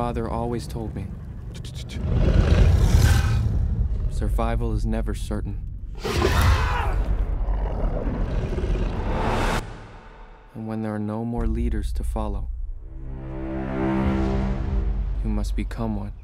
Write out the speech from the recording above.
father always told me survival is never certain. And when there are no more leaders to follow, you must become one.